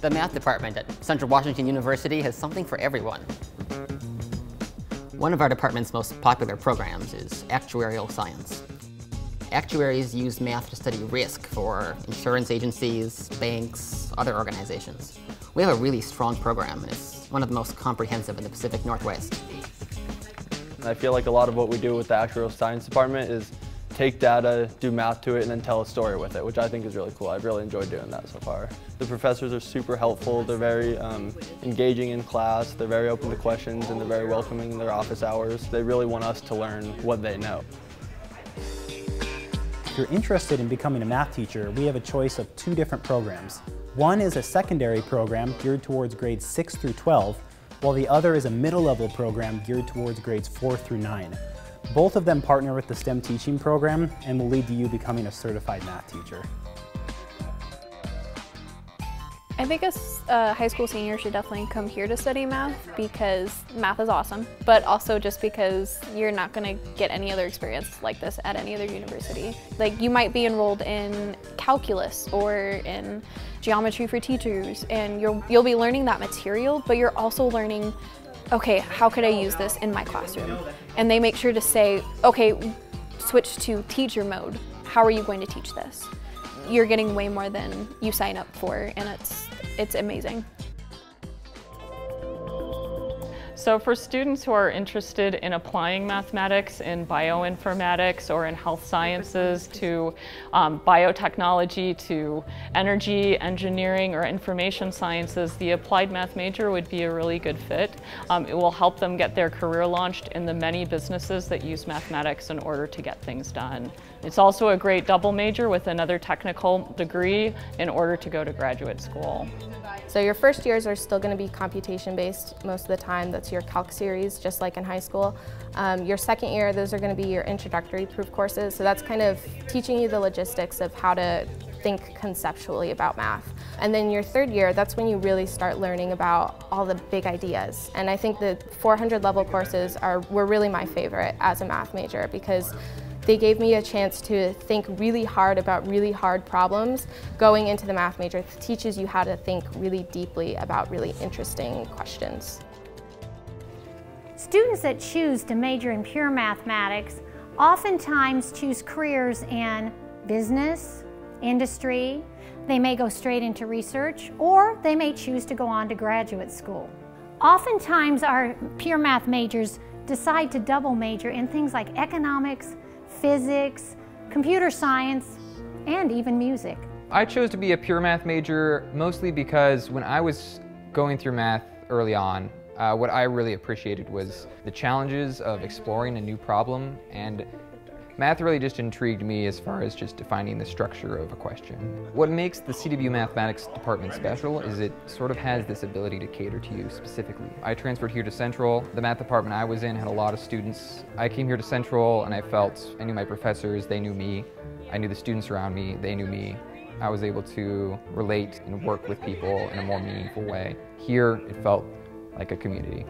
The math department at Central Washington University has something for everyone. One of our department's most popular programs is actuarial science. Actuaries use math to study risk for insurance agencies, banks, other organizations. We have a really strong program, and it's one of the most comprehensive in the Pacific Northwest. I feel like a lot of what we do with the actuarial science department is take data, do math to it, and then tell a story with it, which I think is really cool. I've really enjoyed doing that so far. The professors are super helpful. They're very um, engaging in class. They're very open to questions, and they're very welcoming in their office hours. They really want us to learn what they know. If you're interested in becoming a math teacher, we have a choice of two different programs. One is a secondary program geared towards grades 6 through 12, while the other is a middle level program geared towards grades 4 through 9. Both of them partner with the STEM teaching program and will lead to you becoming a certified math teacher. I think a uh, high school senior should definitely come here to study math because math is awesome, but also just because you're not going to get any other experience like this at any other university. Like you might be enrolled in calculus or in geometry for teachers and you'll, you'll be learning that material, but you're also learning okay, how could I use this in my classroom? And they make sure to say, okay, switch to teacher mode. How are you going to teach this? You're getting way more than you sign up for and it's, it's amazing. So for students who are interested in applying mathematics in bioinformatics or in health sciences to um, biotechnology to energy, engineering, or information sciences, the applied math major would be a really good fit. Um, it will help them get their career launched in the many businesses that use mathematics in order to get things done. It's also a great double major with another technical degree in order to go to graduate school. So your first years are still going to be computation based most of the time. That's your calc series, just like in high school. Um, your second year, those are going to be your introductory proof courses. So that's kind of teaching you the logistics of how to think conceptually about math. And then your third year, that's when you really start learning about all the big ideas. And I think the 400 level courses are were really my favorite as a math major because they gave me a chance to think really hard about really hard problems. Going into the math major teaches you how to think really deeply about really interesting questions. Students that choose to major in pure mathematics oftentimes choose careers in business, industry, they may go straight into research, or they may choose to go on to graduate school. Oftentimes our pure math majors decide to double major in things like economics, physics, computer science, and even music. I chose to be a pure math major mostly because when I was going through math early on, uh, what I really appreciated was the challenges of exploring a new problem and Math really just intrigued me as far as just defining the structure of a question. What makes the CW Mathematics department special is it sort of has this ability to cater to you specifically. I transferred here to Central. The math department I was in had a lot of students. I came here to Central and I felt I knew my professors, they knew me. I knew the students around me, they knew me. I was able to relate and work with people in a more meaningful way. Here, it felt like a community.